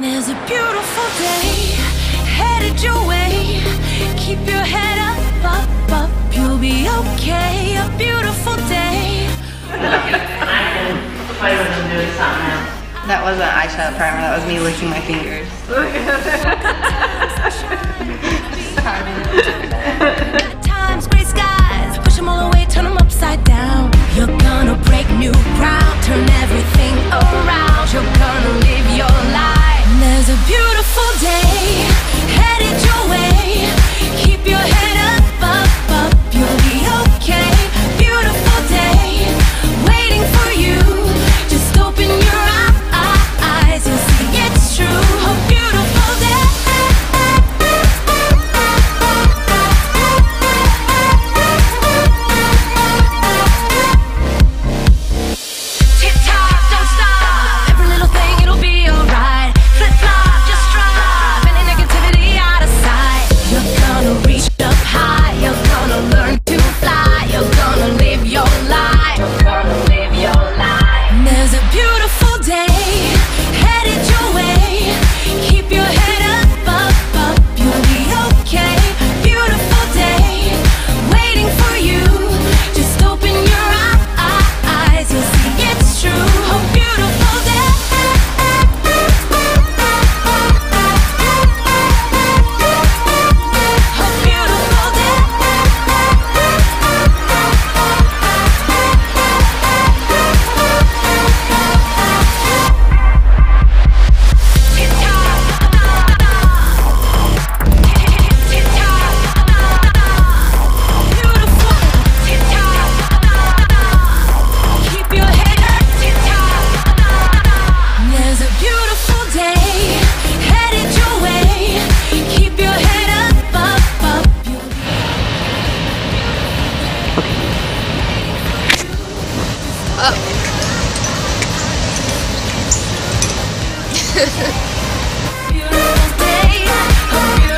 There's a beautiful day headed your way. Keep your head up, up, up. You'll be okay. A beautiful day. that wasn't eyeshadow primer, that was me licking my fingers. Oh. up.